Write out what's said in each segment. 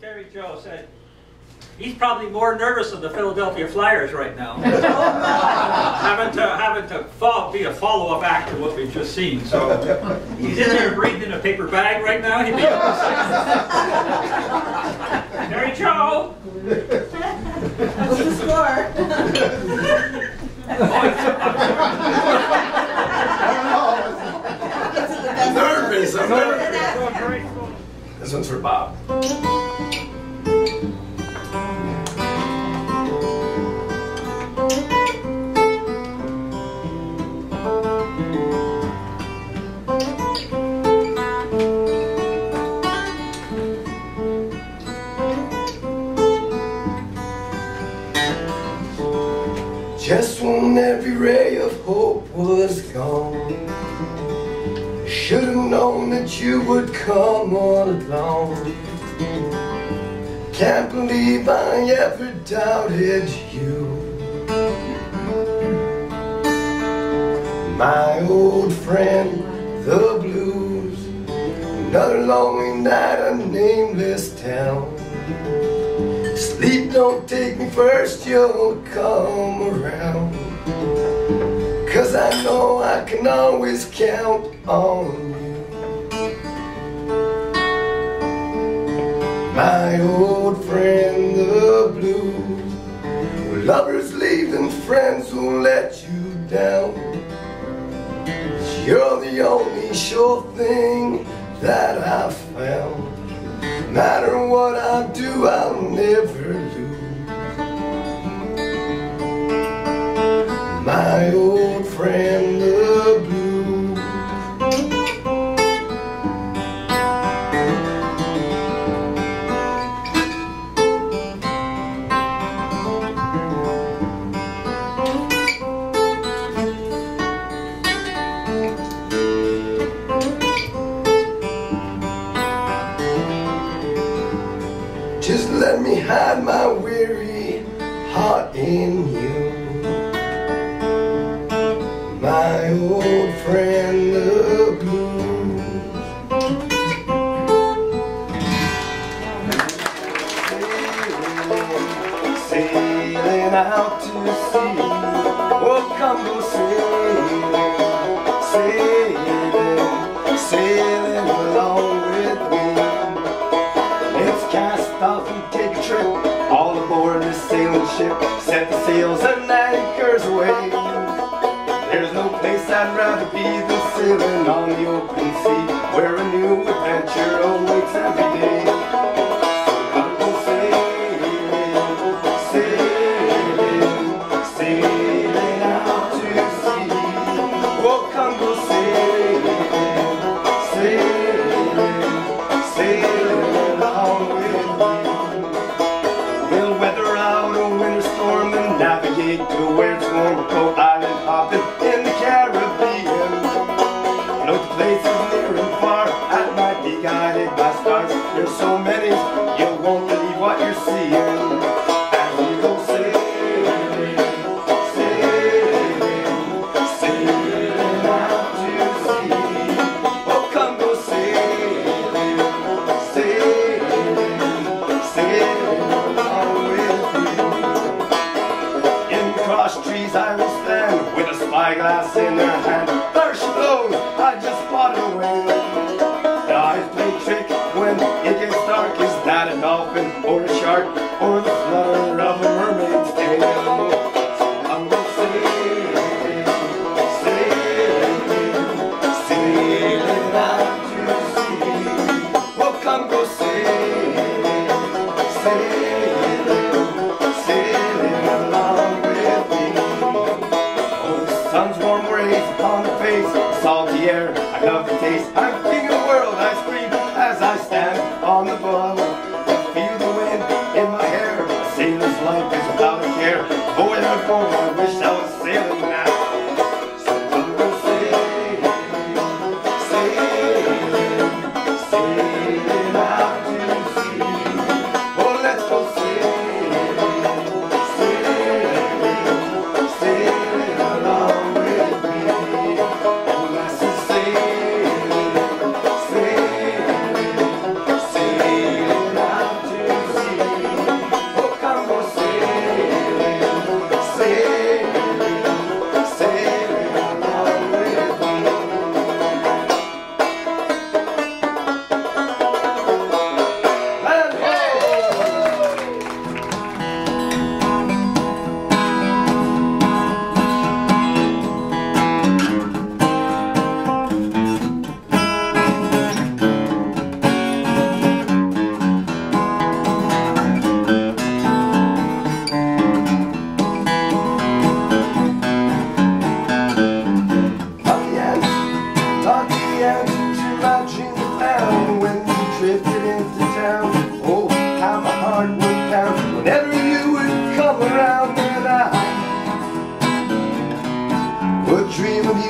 Terry Joe said he's probably more nervous than the Philadelphia Flyers right now. Oh, having to having to follow, be a follow-up act to what we've just seen. So he's in there breathing in a paper bag right now. He'd be Terry Joe. What's the score? I'm nervous. I'm nervous. This one's for Bob. Just when every ray of hope was gone Should have known that you would come all along. Can't believe I ever doubted you. My old friend, the blues Another lonely night, a nameless town. Sleep don't take me first, you'll come around. Cause I know I can always count on My old friend, the blues. Lovers leave and friends will let you down. You're the only sure thing that I've found. No matter what I do, I'll never lose. My old Just let me hide my weary heart in you. My old friend, the blues. Sailing out to sea. Oh, come go sailing, sailing, sailing take a trip all aboard this sailing ship. Set the sails and anchors away. There's no place I'd rather be than sailing on the open sea, where a new adventure awaits every day. It's warm. Spyglass in their hand. There she blows, I just spotted a whale. The eyes play trick when it gets dark. Is that a dolphin or a shark or the flutter is without a care. Boy, I'm born,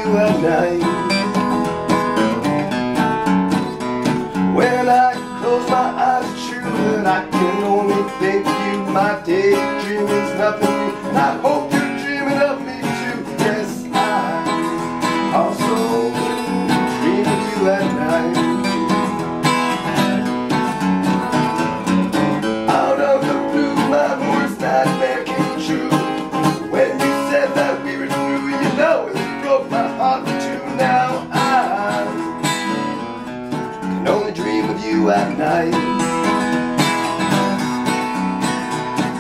you at night When I close my eyes, it's true that I can only think you. My daydreaming's nothing. New I hope at night.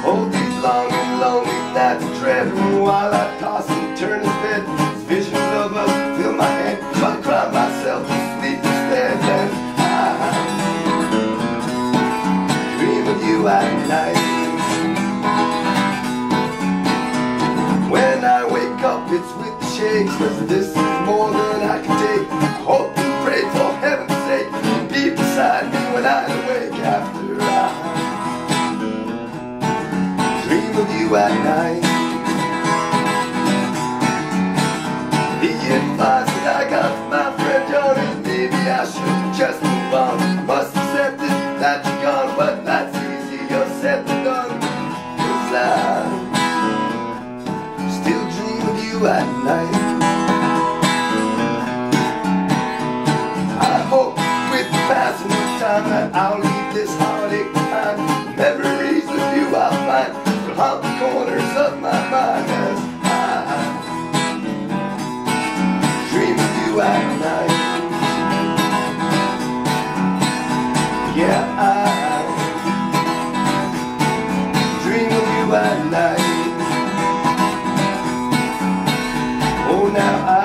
Oh, these long and lonely nights of dread while I toss and turn in bed. These visions of us fill my head, I cry myself to sleep instead. And I dream of you at night. When I wake up, it's with the shakes, you at. now. I